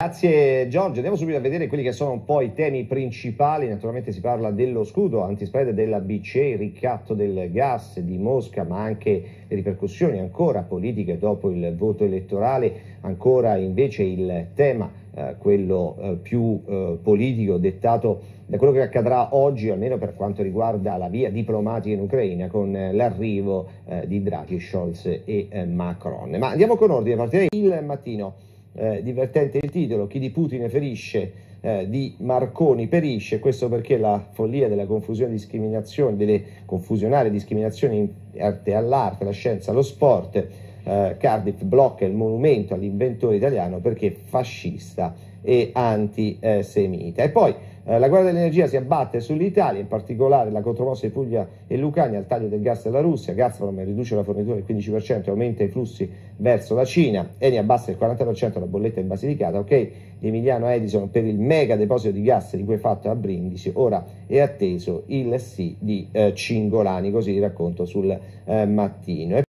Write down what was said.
Grazie Giorgio, andiamo subito a vedere quelli che sono un po' i temi principali, naturalmente si parla dello scudo antispread della BCE, il ricatto del gas di Mosca, ma anche le ripercussioni ancora politiche dopo il voto elettorale, ancora invece il tema, eh, quello eh, più eh, politico, dettato da quello che accadrà oggi, almeno per quanto riguarda la via diplomatica in Ucraina, con l'arrivo eh, di Draghi, Scholz e eh, Macron. Ma andiamo con ordine, partirei il mattino eh, divertente il titolo, chi di Putin ferisce, eh, di Marconi perisce, questo perché la follia della confusione discriminazione, delle confusionarie discriminazioni in arte all'arte, alla scienza, allo sport, eh, Cardiff blocca il monumento all'inventore italiano perché fascista e antisemita. E poi eh, la guerra dell'energia si abbatte sull'Italia, in particolare la contromossa di Puglia e Lucania al taglio del gas della Russia, Gazprom riduce la fornitura del 15% e aumenta i flussi verso la Cina, Eni abbassa il 40% la bolletta in Basilicata, ok, Emiliano Edison per il mega deposito di gas di cui fatto a Brindisi, ora è atteso il sì di eh, Cingolani, così racconto sul eh, mattino.